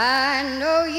I know you